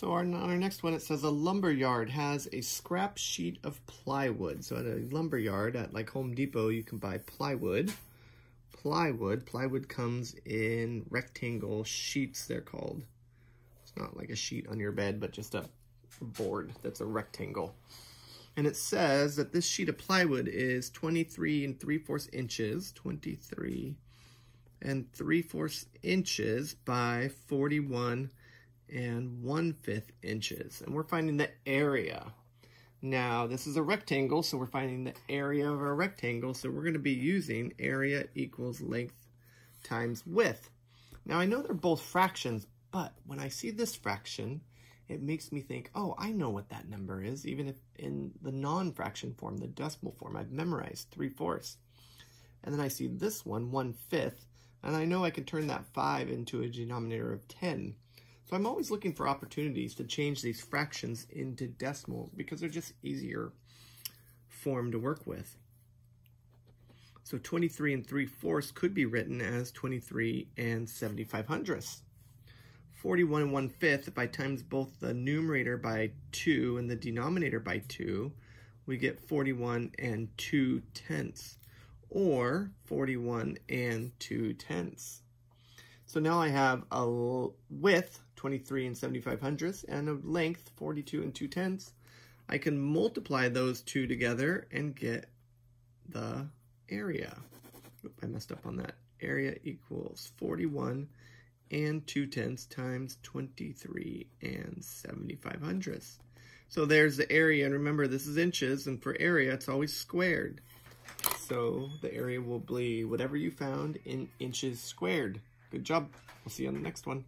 So on our next one, it says a lumber yard has a scrap sheet of plywood. So at a lumber yard at like Home Depot, you can buy plywood. Plywood, plywood comes in rectangle sheets, they're called. It's not like a sheet on your bed, but just a board that's a rectangle. And it says that this sheet of plywood is 23 and 3 fourths inches, 23 and 3 fourths inches by 41 and 1 5th inches. And we're finding the area. Now, this is a rectangle, so we're finding the area of our rectangle. So we're going to be using area equals length times width. Now, I know they're both fractions, but when I see this fraction, it makes me think, oh, I know what that number is, even if in the non-fraction form, the decimal form, I've memorized 3 fourths. And then I see this one, 1 fifth, and I know I can turn that 5 into a denominator of 10. So I'm always looking for opportunities to change these fractions into decimals because they're just easier form to work with. So 23 and 3 fourths could be written as 23 and 75 hundredths. 41 and 1 fifth, if I times both the numerator by 2 and the denominator by 2, we get 41 and 2 tenths, or 41 and 2 tenths. So now I have a width, 23 and 75 hundredths, and a length, 42 and 2 tenths. I can multiply those two together and get the area. Oop, I messed up on that. Area equals 41 and 2 tenths times 23 and 75 hundredths. So there's the area, and remember this is inches, and for area it's always squared. So the area will be whatever you found in inches squared. Good job. We'll see you on the next one.